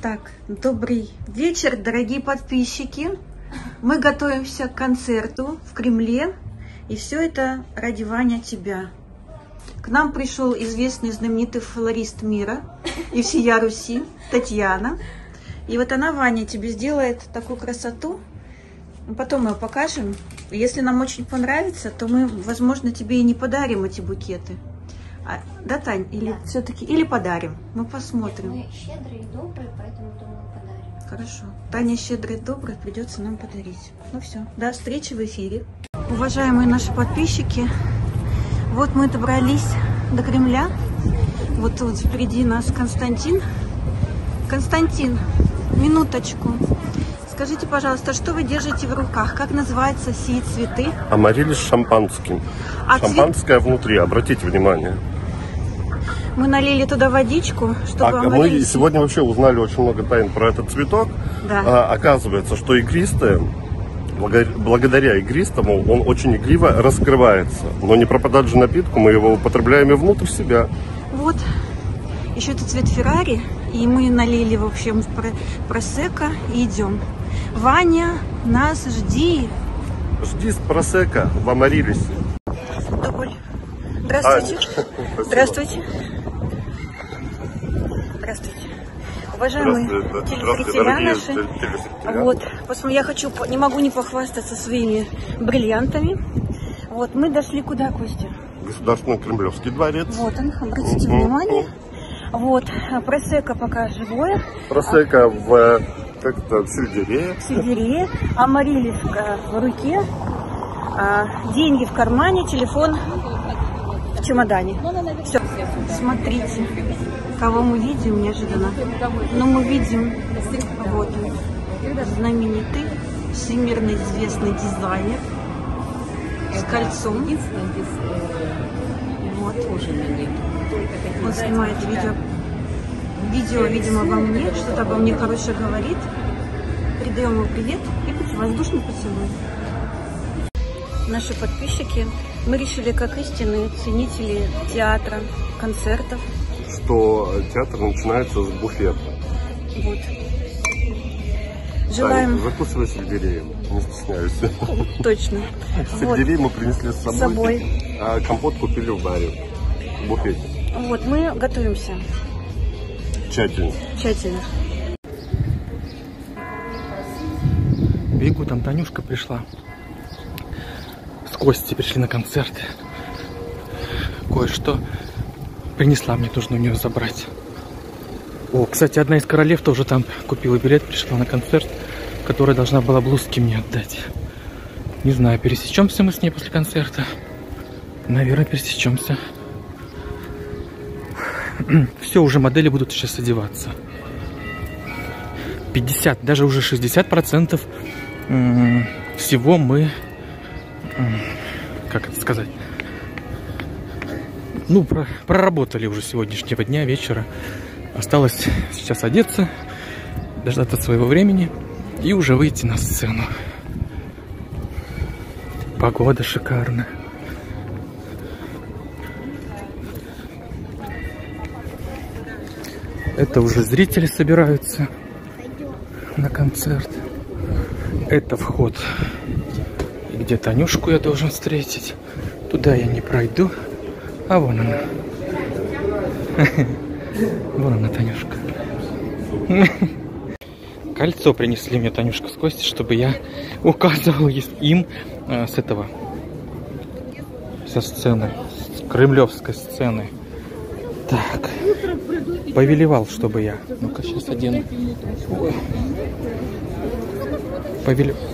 Так, добрый вечер, дорогие подписчики. Мы готовимся к концерту в Кремле. И все это ради Ваня тебя. К нам пришел известный знаменитый флорист мира и всея Руси, Татьяна. И вот она, Ваня, тебе сделает такую красоту. Потом мы покажем. Если нам очень понравится, то мы, возможно, тебе и не подарим эти букеты. А, да, Тань? Или Да. все-таки, или подарим. Мы посмотрим. Мы щедрые и добрые, поэтому думаю подарим. Хорошо. Таня щедрая и добрая, придется нам подарить. Ну все, до встречи в эфире. Уважаемые наши подписчики, вот мы добрались до Кремля. Вот тут впереди нас Константин. Константин, минуточку. Скажите, пожалуйста, что вы держите в руках? Как называются сии цветы? Амарилис шампанским. А цвет- Шампанское внутри, обратите внимание. Мы налили туда водичку, чтобы а мы сегодня вообще узнали очень много тайн про этот цветок. Да. А, оказывается, что игристые, благо- благодаря игристому, он очень игриво раскрывается. Но не пропадать же напитку, мы его употребляем и внутрь себя. Вот, еще это цвет Феррари, и мы налили, в общем, про- просека и идем. Ваня, нас жди. Жди с просека в Амарилисе. Здравствуйте. Здравствуйте. Здравствуйте. Уважаемые телезрители наши. телезрители. Вот, посмотри, я хочу, не могу не похвастаться своими бриллиантами. Вот, мы дошли куда, Костя? Государственный Кремлевский дворец. Вот он, обратите внимание. Вот, просека пока живое, Просека в э, как-то в сельдерее. сельдерее, амарилиска в руке, а, деньги в кармане, телефон в чемодане. Все. Смотрите, кого мы видим неожиданно. Но мы видим, вот знаменитый, всемирно известный дизайнер с кольцом. Вот. Он снимает видео, видео, видимо, обо мне, что-то обо мне хорошее говорит. Передаем ему привет и воздушный поцелуй. Наши подписчики, мы решили, как истинные ценители театра, концертов, Что театр начинается с буфета. вот. Желаем Тань, закусывай сельдереем, не стесняйся. точно. Вот. Сельдерей мы принесли с собой. С собой. А компот купили в баре, в буфете. вот, мы готовимся Тщательно. тщательно. Бегу, там Танюшка пришла. С Костей пришли на концерт. Кое-что принесла, мне нужно у нее забрать. О, кстати, одна из королев тоже там купила билет, пришла на концерт, которая должна была блузки мне отдать. Не знаю, пересечемся мы с ней после концерта. Наверное, пересечемся. Все, уже модели будут сейчас одеваться. 50, даже уже 60 процентов всего мы, как это сказать, ну, про- проработали уже сегодняшнего дня, вечера. Осталось сейчас одеться, дождаться своего времени и уже выйти на сцену. Погода шикарная. Это уже зрители собираются на концерт. Это вход, где Танюшку я должен встретить. Туда я не пройду. А вон она. Вон она, Танюшка. Кольцо принесли мне Танюшка с Костей, чтобы я указывал им э, с этого, со сцены, с кремлевской сцены. Так, повелевал, чтобы я. Ну-ка, сейчас одену. Ой.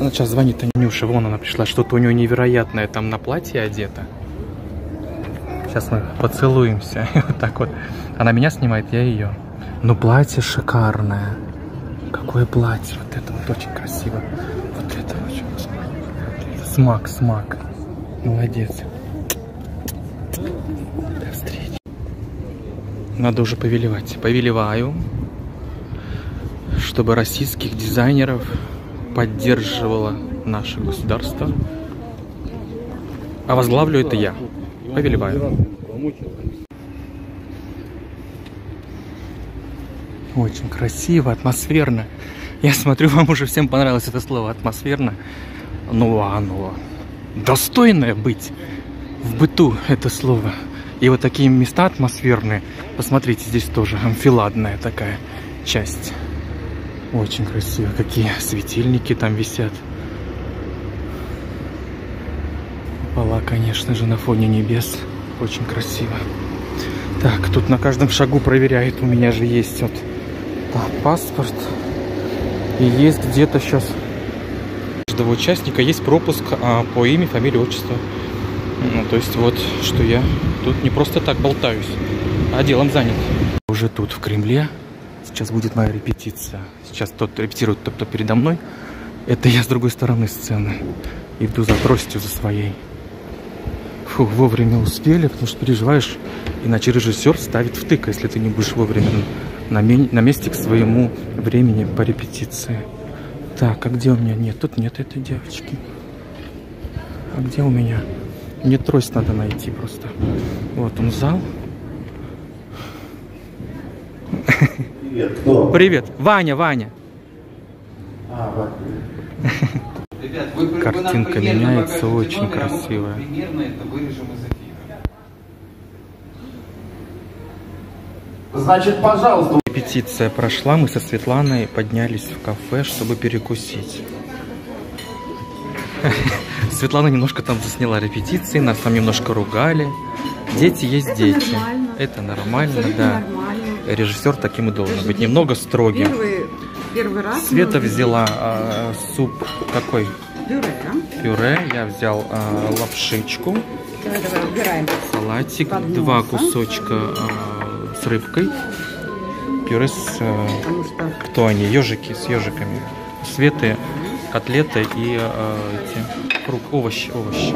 Она сейчас звонит Танюша, вон она пришла, что-то у нее невероятное там на платье одето. Сейчас мы поцелуемся. Вот так вот. Она меня снимает, я ее. Ну, платье шикарное. Какое платье. Вот это вот очень красиво. Вот это очень. Смак, смак. Молодец. До встречи. Надо уже повелевать. Повелеваю, чтобы российских дизайнеров поддерживало наше государство. А возглавлю это я. Повелеваю. Очень красиво, атмосферно. Я смотрю, вам уже всем понравилось это слово атмосферно. Ну, оно достойное быть в быту это слово. И вот такие места атмосферные. Посмотрите, здесь тоже амфиладная такая часть. Очень красиво. Какие светильники там висят. Купола, конечно же, на фоне небес. Очень красиво. Так, тут на каждом шагу проверяют. У меня же есть вот так, паспорт. И есть где-то сейчас у каждого участника есть пропуск а, по имени, фамилии, отчеству. Ну, то есть вот, что я тут не просто так болтаюсь, а делом занят. Уже тут, в Кремле, сейчас будет моя репетиция. Сейчас тот репетирует, тот, кто передо мной. Это я с другой стороны сцены. Иду за тростью за своей. Фу, вовремя успели, потому что переживаешь, иначе режиссер ставит втык, если ты не будешь вовремя на, на месте к своему времени по репетиции. Так, а где у меня? Нет, тут нет этой девочки. А где у меня? Мне трость надо найти просто. Вот он зал. Привет, кто? Привет, Ваня, Ваня. А, Ваня. Ребят, вы, вы Картинка примерно меняется, покажете очень номер, а мы красивая. Примерно это вырежем из эфира. Значит, пожалуйста. Репетиция прошла, мы со Светланой поднялись в кафе, чтобы перекусить. Светлана немножко там засняла репетиции, нас там немножко ругали. Дети есть дети. нормально. Это нормально, Абсолютно да. нормально. Режиссер таким и должен быть, немного строгим. Первый, первый раз Света мы взяла а, суп какой? пюре. Пюре, я взял а, лапшичку, Давай, давай, убираем. салатик, Подноса. два кусочка а, с рыбкой, пюре с что Кто они? Ежики с ежиками. Светы, котлеты и э, эти фрук, овощи, овощи.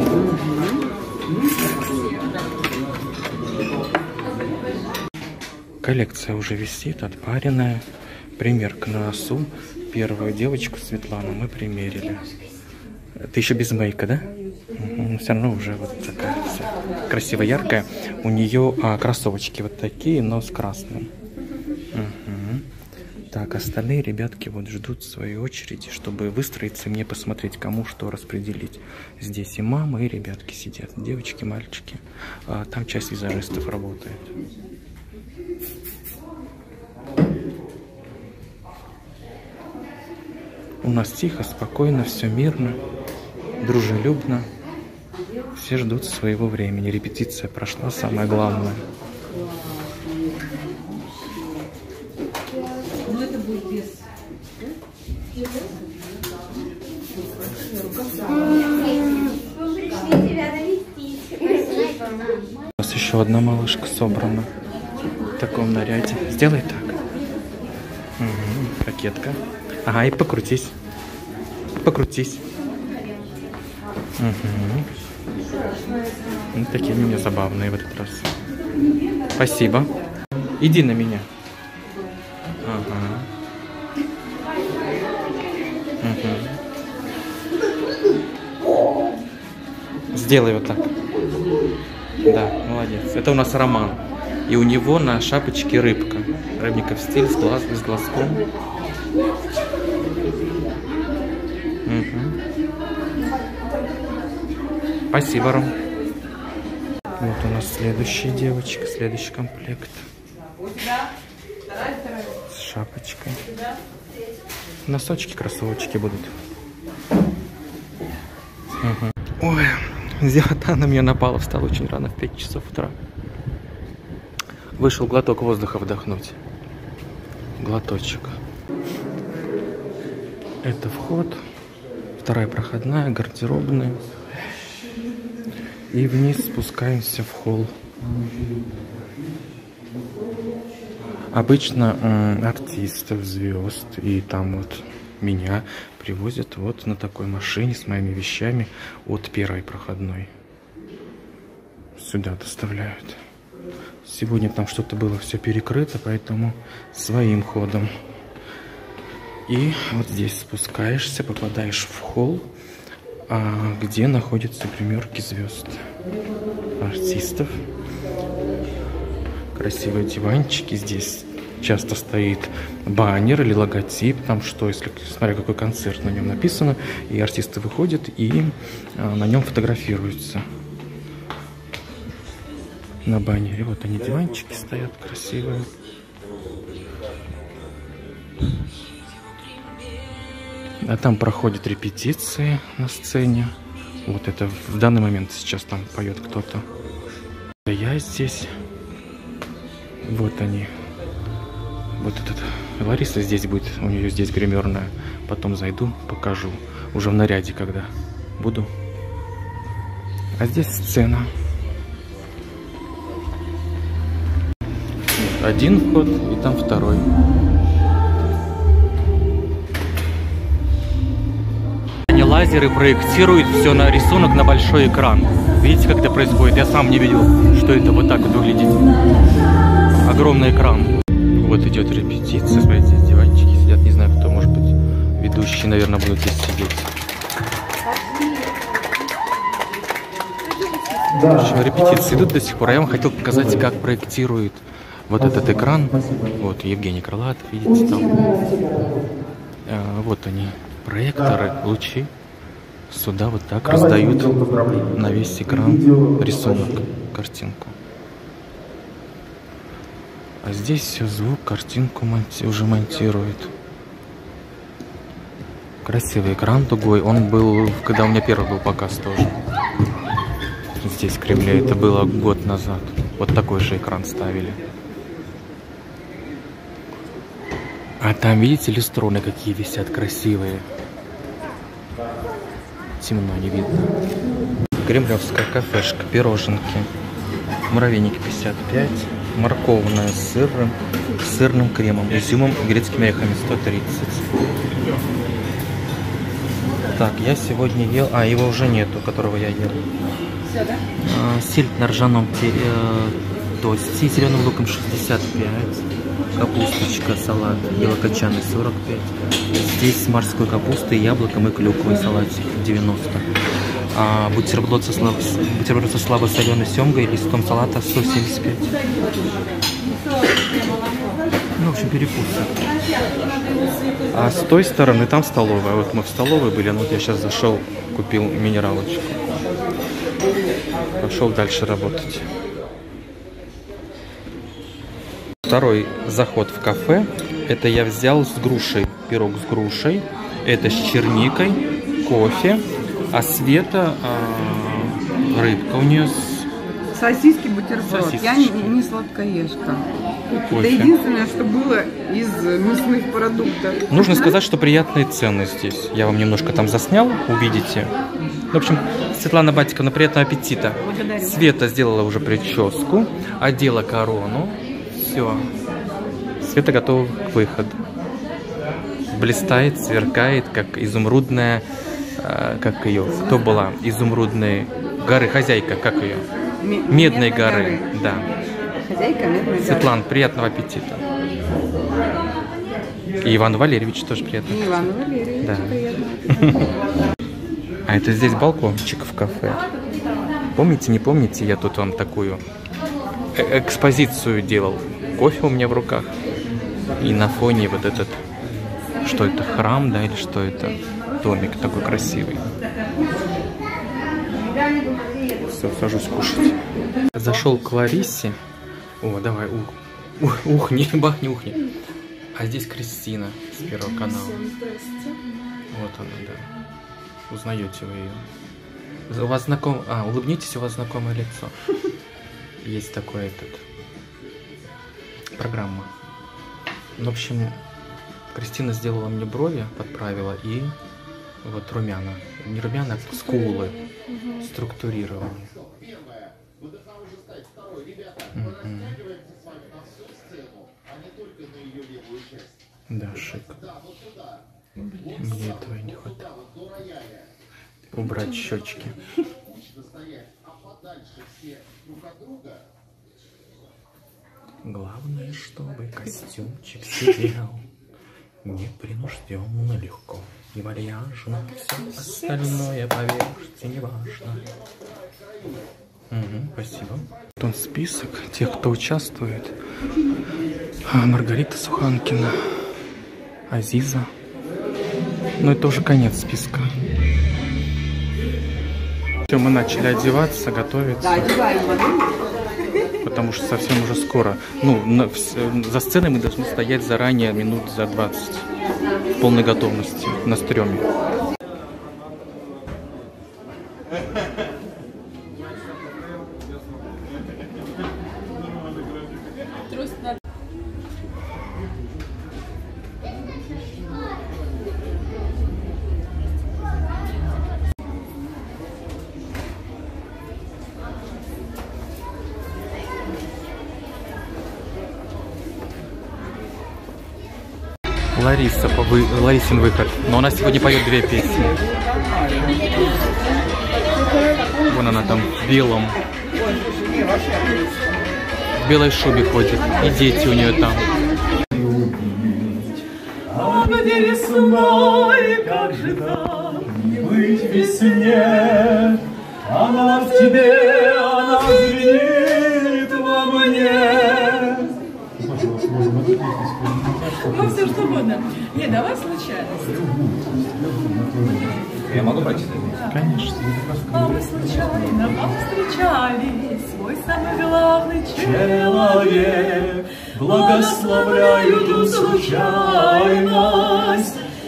Коллекция уже висит, отпаренная. Примерка на носу. Первую девочку Светлану мы примерили. Ты еще без мейка, да? Но все равно уже вот такая вся красиво яркая. У нее а, кроссовочки вот такие, но с красным. Мгм. Так, остальные ребятки вот ждут своей очереди, чтобы выстроиться мне посмотреть, кому что распределить. Здесь и мама, и ребятки сидят, девочки, мальчики. А, там часть визажистов работает. У нас тихо, спокойно, все мирно, дружелюбно. Все ждут своего времени. Репетиция прошла, самое главное. У нас еще одна малышка собрана в таком наряде. Сделай так. Мгм, Ракетка. Ага, и покрутись. Покрутись. Мгм. Ну, такие они у меня забавные в этот раз. Спасибо. Иди на меня. Ага. Мгм. Сделай вот так. Да, молодец. Это у нас Роман. И у него на шапочке рыбка. Рыбников стиль с, глаз, с глазком. Спасибо, Ром. Вот у нас следующая девочка, следующий комплект. С шапочкой. Носочки, кроссовочки будут. Мгм. Ой, зевота на меня напала, встал очень рано, в 5 часов утра. Вышел глоток воздуха вдохнуть. Глоточек. Это вход. Вторая проходная, гардеробная. И вниз спускаемся в холл. Обычно м, артистов, звезд и там вот меня привозят вот на такой машине с моими вещами от первой проходной. Сюда доставляют. Сегодня там что-то было все перекрыто, поэтому своим ходом. И вот здесь спускаешься, попадаешь в холл, а, где находятся примерки звезд, артистов. Красивые диванчики здесь, часто стоит баннер или логотип, там что, если смотря какой концерт на нем написано, и артисты выходят и а, на нем фотографируются. На баннере. Вот они, диванчики стоят красивые. А там проходят репетиции на сцене. Вот это в данный момент сейчас там поет кто-то. Я здесь. Вот они. Вот этот. Лариса здесь будет. У нее здесь гримерная. Потом зайду, покажу. Уже в наряде, когда буду. А здесь сцена. Один вход и там второй. Лазеры проектируют все на рисунок на большой экран. Видите, как это происходит? Я сам не видел, что это вот так вот выглядит. Огромный экран. Вот идет репетиция. Смотрите, здесь диванчики сидят. Не знаю, кто, может быть, ведущие, наверное, будут здесь сидеть. В общем, репетиции идут до сих пор. А я вам хотел показать, как проектируют вот этот экран. Вот Евгений Крылатов, видите, там. А, вот они, проекторы, лучи. Сюда вот так раздают на весь экран рисунок, картинку. А здесь все звук, картинку монти уже монтирует. Красивый экран тугой. Он был, когда у меня первый был показ тоже. Здесь в Кремле. Это было год назад. Вот такой же экран ставили. А там, видите, люстроны какие висят красивые. Темно, не видно. Кремлевская кафешка, пироженки. Муравейники 55. Морковная с сыром, с сырным кремом, изюмом и грецкими орехами 130. Так, я сегодня ел... А, его уже нету, которого я ел. А, сельдь на ржаном э, тосте и зеленым луком 65. Капусточка, салат белокочанный 45. Здесь с морской капустой, яблоком и клюквой салатик 90. А бутерброд со, слабо, бутерброд со слабосоленой семгой и листом салата 175. Ну, в общем, перекусы. А с той стороны там столовая. Вот мы в столовой были, ну вот я сейчас зашел, купил минералочку. Пошел дальше работать. Второй заход в кафе. Это я взял с грушей. Пирог с грушей. Это с черникой, кофе. А Света а, рыбка у нее с Сосиски, бутерброд. Сосисочки. Я не, не сладкоежка. Это единственное, что было из мясных продуктов. Нужно сказать, что приятные цены здесь. Я вам немножко там заснял, увидите. В общем, Светлана Батиковна, приятного аппетита. Света сделала уже прическу, одела корону. Все. Света готова к выходу. Блистает, сверкает, как изумрудная... э, как ее? Кто была? Изумрудной горы. Хозяйка, как ее? Ме- Медной горы. Да. Хозяйка медной горы. Светлана, приятного аппетита. И Иван Валерьевич тоже приятно. И Иван Валерьевич, Да. приятно. А это здесь балкончик в кафе. Помните, не помните, я тут вам такую э- экспозицию делал. Кофе у меня в руках. И на фоне вот этот, что это, храм, да, или что это? Домик такой красивый. Все, сажусь кушать. Зашел к Ларисе. О, давай, ух, ух, ухни, бахни, ухни. А здесь Кристина с Первого канала. Вот она, да. Узнаете вы ее. У вас знаком... А, улыбнитесь, у вас знакомое лицо. Есть такой этот... Программа. Ну, В общем, Кристина сделала мне брови, подправила и вот румяна. Не румяна, а скулы. Структурированы. Мгм. Да, шик. Мне этого не хватает. Убрать щечки. Главное, чтобы костюмчик сидел непринужденно, легко и вальяжно. Все остальное, поверьте, не важно. Мгм, спасибо. Вот он список тех, кто участвует. А, Маргарита Суханкина. Азиза. Ну это уже конец списка. Все, мы начали одеваться, готовиться. Потому что совсем уже скоро. Ну, на- за сценой мы должны стоять заранее минут за 20. В полной готовности, на стреме. Лариса, по вы- Ларисин выход. Но она сегодня поет две песни. Вон она там в белом. В белой шубе ходит. И дети у нее там. быть весне. Она в тебе, она звенит во мне. Ну, все что угодно. Не, давай случайность. Я могу прочитать? Конечно. А мы случайно повстречались, свой самый главный Человек, благословляю ту случайность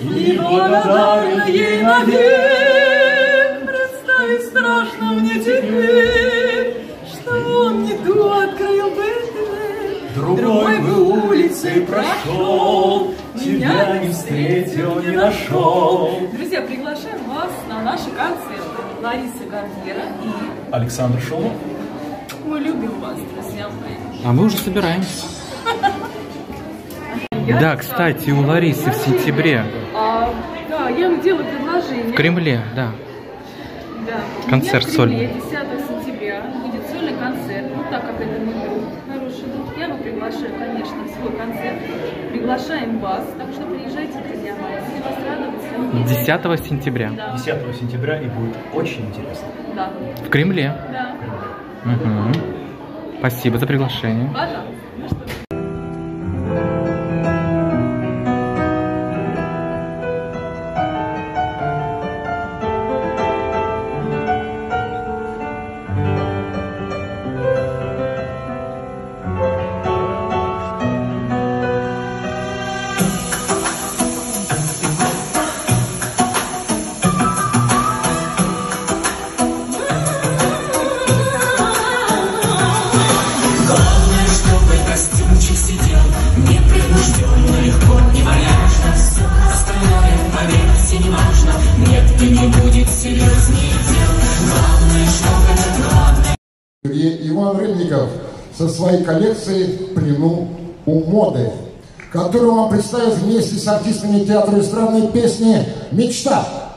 и благодарна ей навек. Представить страшно мне теперь, что он не ту открыл бы дверь. Другой бы улицей прошел, тебя не встретил, не нашел. Друзья, приглашаем вас на наши концерты. Лариса Гардера и Александр Шумов. мы любим вас, друзья мои. А мы уже собираемся. Да, кстати, у Ларисы в сентябре А, да, я вам делаю предложение. в Кремле, да. Да. Концерт сольный. 10 сентября будет сольный концерт. Ну, так как это мой приглашаю, конечно, в свой концерт. Приглашаем вас, так что приезжайте, друзья мои. Будем вас радовать своим 10 сентября. Да, 10 сентября и будет очень интересно. да, В Кремле. да. Мгм. Спасибо за приглашение. Пожалуйста. И Иван Рыбников со своей коллекцией «В плену у моды», которую вам представит вместе с артистами театра эстрадной песни «Мечта».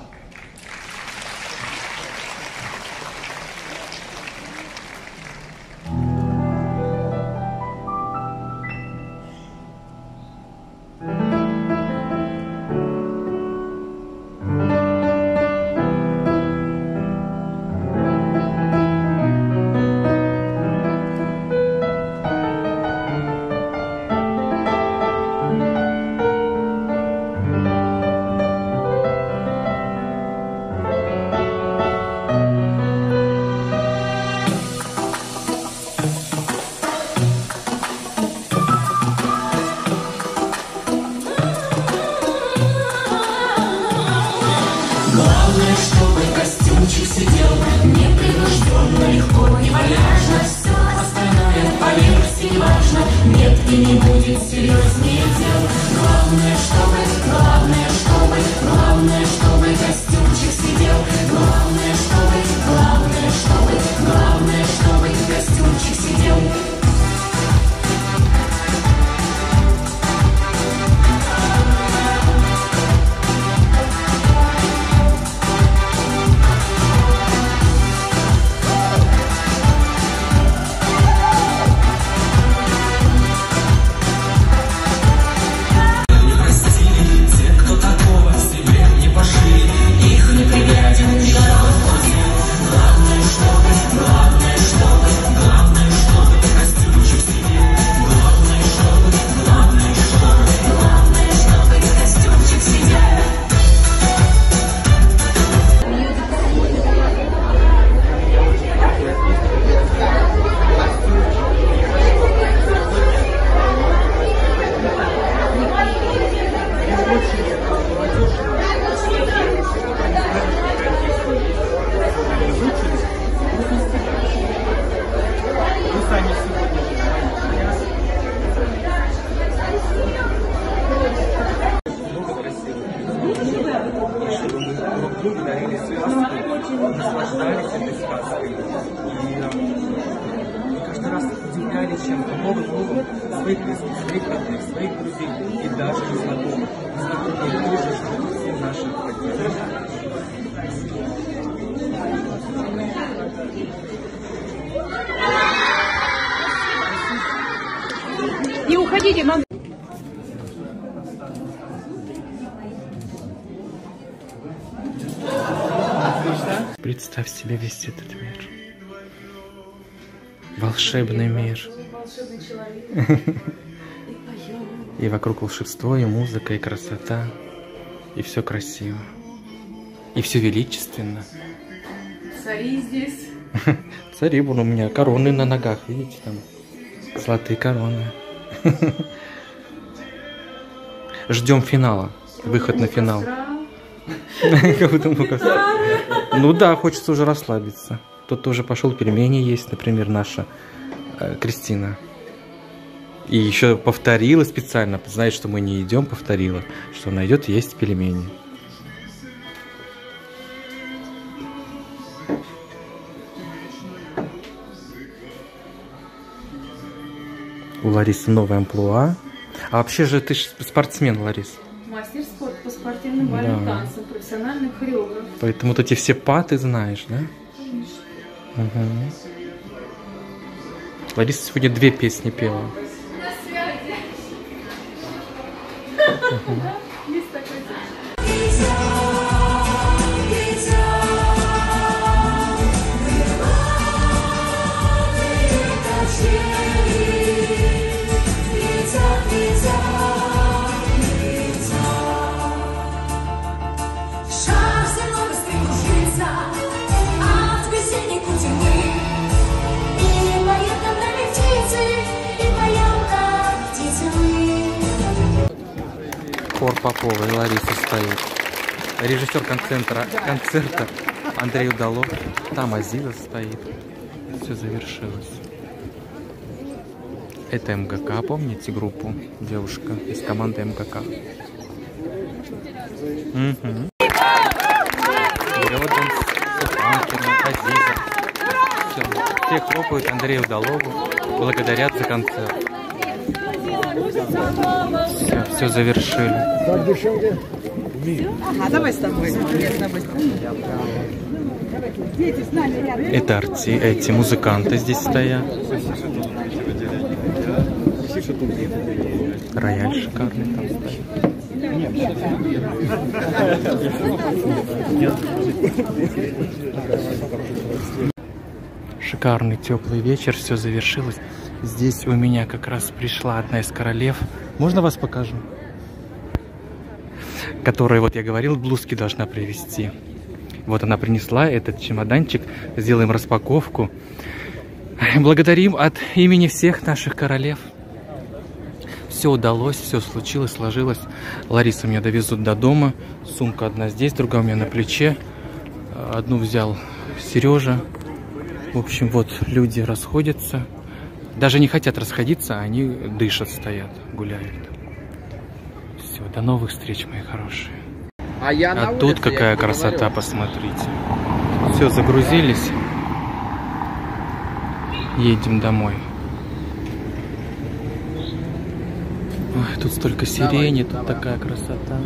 Представь себе весь этот мир. Волшебный мир. И вокруг волшебство, и музыка, и красота. И все красиво. И все величественно. Цари здесь. Цари, вон у меня короны на ногах, видите там? Золотые короны. Ждем финала. Выход на финал. Как будто мука. Ну да, хочется уже расслабиться. Тут тоже пошел пельмени есть, например, наша э, Кристина. И еще повторила специально, знает, что мы не идем, повторила, что она идет есть пельмени. У Ларисы новая амплуа. А вообще же ты спортсмен, Ларис. Мастер спорта по спортивным бальным Да. танцам, профессиональный хореограф. Поэтому вот эти все па ты знаешь, да? Конечно. Мгм. Лариса сегодня две песни пела. Есть такой Хор Попова и Лариса стоит. Режиссер концерта, концерта Андрей Удалов. Там Азиза стоит. Все завершилось. Это МГК, помните группу? Девушка из команды МГК. Мгм. Брёданс, Суханкина, Азиза. Все, все хлопают Андрею Удалову, благодарят за концерт. Все, завершили. Ага, давай с тобой. Я с тобой. Это арти, эти музыканты здесь стоят. Рояль шикарный там стоит. Шикарный теплый вечер, все завершилось. Здесь у меня как раз пришла одна из королев. Можно вас покажу? Которая, вот я говорил, блузки должна привезти. Вот она принесла этот чемоданчик. Сделаем распаковку. Благодарим от имени всех наших королев. Все удалось, все случилось, сложилось. Лариса меня довезут до дома. Сумка одна здесь, другая у меня на плече. Одну взял Сережа. В общем, вот люди расходятся. Даже не хотят расходиться, они дышат, стоят, гуляют. Все, до новых встреч, мои хорошие. А я А тут улице, я какая тебе красота, говорю. посмотрите. Все, загрузились. Едем домой. Ой, тут столько сирени, тут такая красота.